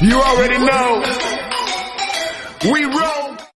You already know. We roll.